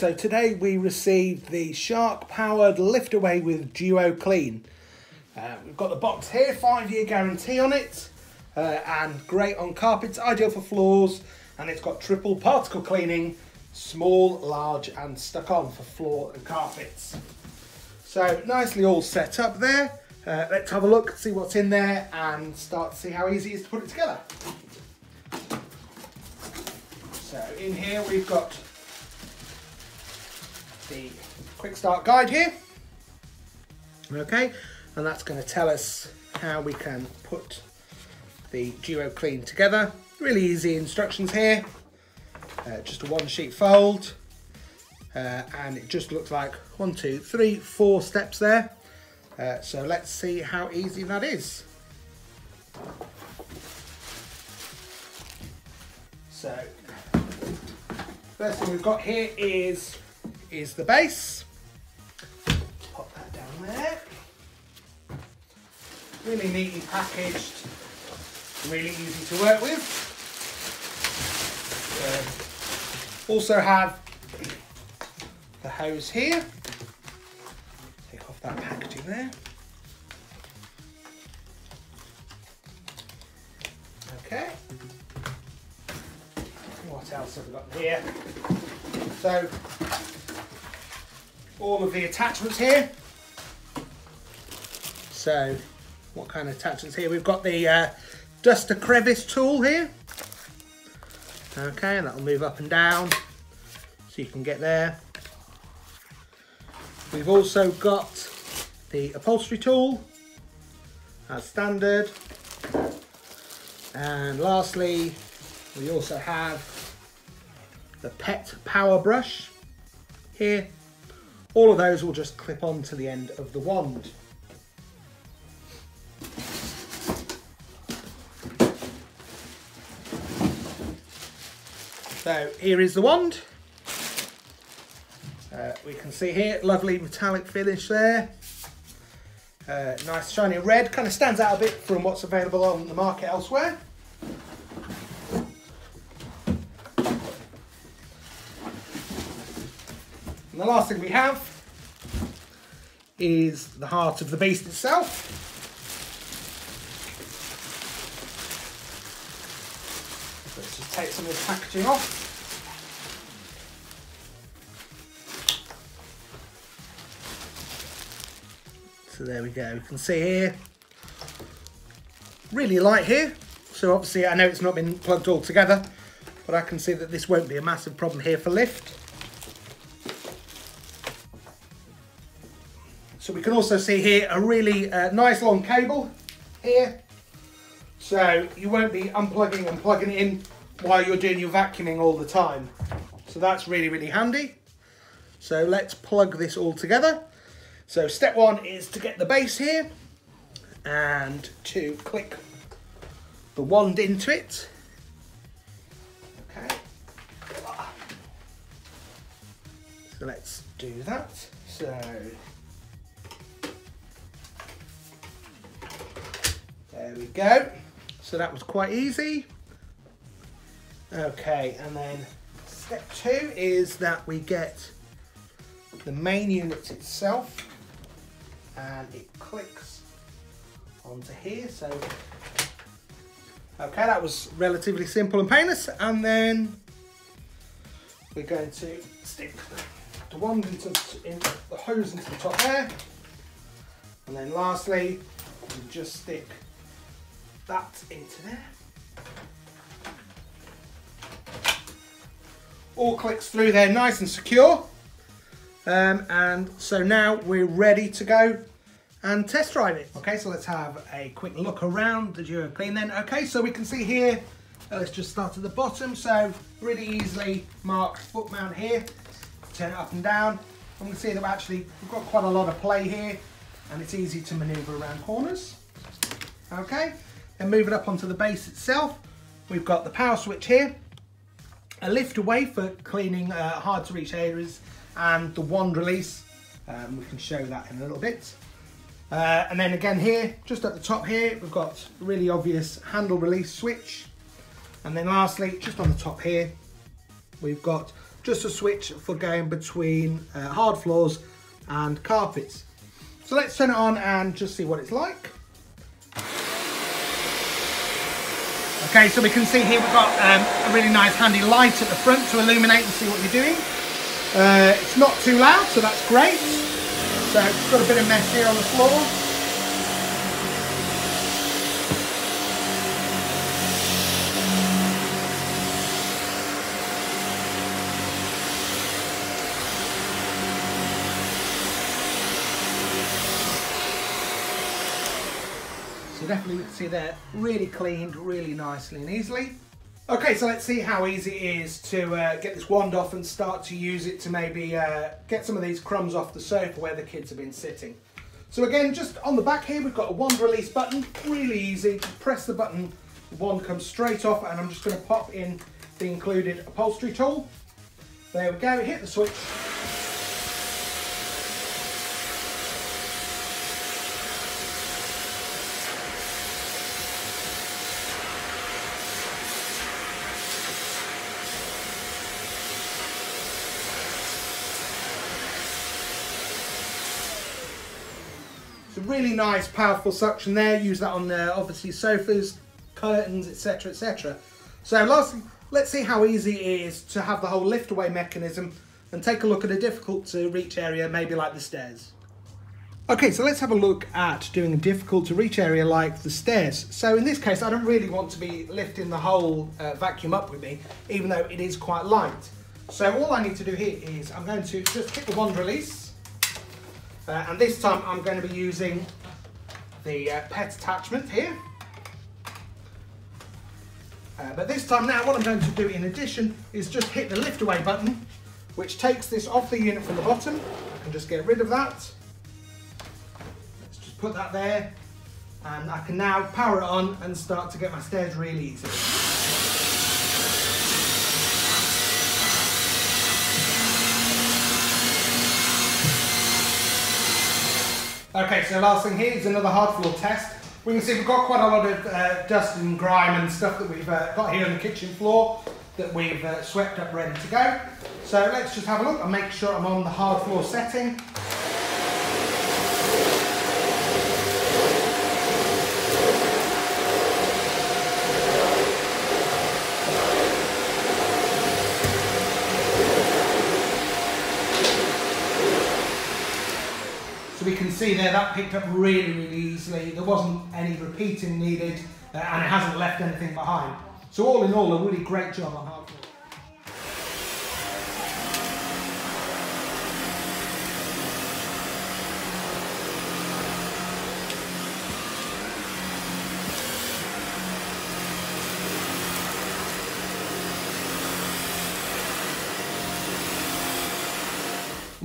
so today we received the Shark powered lift away with Duo Clean. Uh, we've got the box here, five year guarantee on it, uh, and great on carpets, ideal for floors, and it's got triple particle cleaning, small, large, and stuck on for floor and carpets. So nicely all set up there. Uh, let's have a look, see what's in there, and start to see how easy it is to put it together. So in here we've got the quick start guide here. Okay, and that's going to tell us how we can put the Duo Clean together. Really easy instructions here. Uh, just a one sheet fold. Uh, and it just looks like one, two, three, four steps there. Uh, so let's see how easy that is. So, first thing we've got here is is the base. Pop that down there. Really neatly packaged, really easy to work with. Um, also have the hose here. Take off that packaging there. Okay. What else have we got here? So all of the attachments here. So, what kind of attachments here? We've got the uh, duster crevice tool here. Okay, and that'll move up and down so you can get there. We've also got the upholstery tool as standard. And lastly, we also have the pet power brush here all of those will just clip on to the end of the wand. So here is the wand. Uh, we can see here, lovely metallic finish there. Uh, nice shiny red, kind of stands out a bit from what's available on the market elsewhere. And the last thing we have is the heart of the beast itself. Let's just take some of this packaging off. So there we go, you can see here, really light here. So obviously I know it's not been plugged all together, but I can see that this won't be a massive problem here for lift. So we can also see here a really uh, nice long cable here. So you won't be unplugging and plugging in while you're doing your vacuuming all the time. So that's really, really handy. So let's plug this all together. So step one is to get the base here and to click the wand into it. Okay. So let's do that. So There we go. So that was quite easy. Okay, and then step two is that we get the main unit itself and it clicks onto here. So, okay, that was relatively simple and painless. And then we're going to stick the wand into in the hose into the top there. And then lastly, we just stick that into there. All clicks through there nice and secure. Um, and so now we're ready to go and test drive it. Okay, so let's have a quick look around the Duo Clean then. Okay, so we can see here, uh, let's just start at the bottom. So really easily marked foot mount here. Turn it up and down. And we can see that actually we've got quite a lot of play here and it's easy to maneuver around corners. Okay, then moving up onto the base itself, we've got the power switch here, a lift away for cleaning uh, hard to reach areas, and the wand release. Um, we can show that in a little bit. Uh, and then again here, just at the top here, we've got really obvious handle release switch. And then lastly, just on the top here, we've got just a switch for going between uh, hard floors and carpets. So let's turn it on and just see what it's like. Okay, so we can see here we've got um, a really nice handy light at the front to illuminate and see what you're doing. Uh, it's not too loud, so that's great. So it's got a bit of mess here on the floor. So definitely see there, really cleaned really nicely and easily. Okay, so let's see how easy it is to uh, get this wand off and start to use it to maybe uh, get some of these crumbs off the sofa where the kids have been sitting. So again, just on the back here, we've got a wand release button, really easy. Just press the button, the wand comes straight off and I'm just gonna pop in the included upholstery tool. There we go, hit the switch, It's a really nice, powerful suction there. Use that on uh, obviously sofas, curtains, etc, etc. So lastly, let's see how easy it is to have the whole lift away mechanism and take a look at a difficult to reach area, maybe like the stairs. Okay, so let's have a look at doing a difficult to reach area like the stairs. So in this case, I don't really want to be lifting the whole uh, vacuum up with me, even though it is quite light. So all I need to do here is I'm going to just hit the wand release, uh, and this time I'm going to be using the uh, pet attachment here. Uh, but this time now what I'm going to do in addition is just hit the lift away button which takes this off the unit from the bottom. Can just get rid of that. Let's just put that there and I can now power it on and start to get my stairs really easy. Okay, so last thing here is another hard floor test. We can see we've got quite a lot of uh, dust and grime and stuff that we've uh, got here on the kitchen floor that we've uh, swept up ready to go. So let's just have a look and make sure I'm on the hard floor setting. So we can see there that picked up really, really easily. There wasn't any repeating needed uh, and it hasn't left anything behind. So all in all, a really great job on hardcore.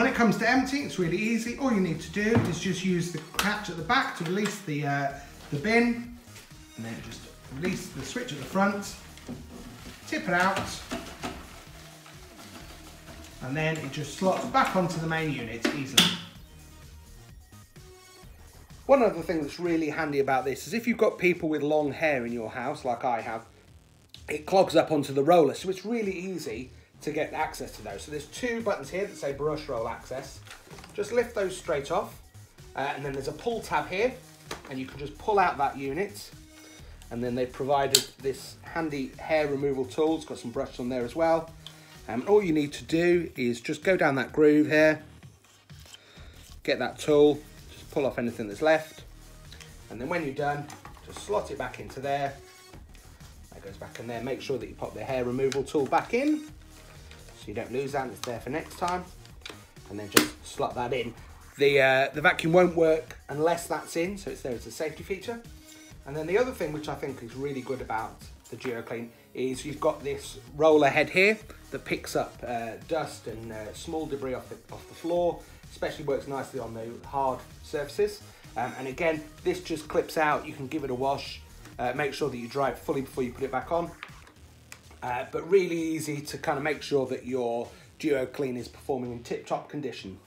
When it comes to emptying, it's really easy. All you need to do is just use the catch at the back to release the, uh, the bin, and then just release the switch at the front, tip it out, and then it just slots back onto the main unit easily. One other thing that's really handy about this is if you've got people with long hair in your house, like I have, it clogs up onto the roller, so it's really easy to get access to those. So there's two buttons here that say brush roll access. Just lift those straight off. Uh, and then there's a pull tab here and you can just pull out that unit. And then they've provided this handy hair removal tool. It's got some brushes on there as well. Um, all you need to do is just go down that groove here, get that tool, just pull off anything that's left. And then when you're done, just slot it back into there. That goes back in there. Make sure that you pop the hair removal tool back in you don't lose that it's there for next time. And then just slot that in. The uh, the vacuum won't work unless that's in so it's there as a safety feature. And then the other thing which I think is really good about the Duo Clean is you've got this roller head here that picks up uh, dust and uh, small debris off the, off the floor especially works nicely on the hard surfaces. Um, and again this just clips out you can give it a wash uh, make sure that you dry it fully before you put it back on uh, but really easy to kind of make sure that your duo clean is performing in tip-top condition.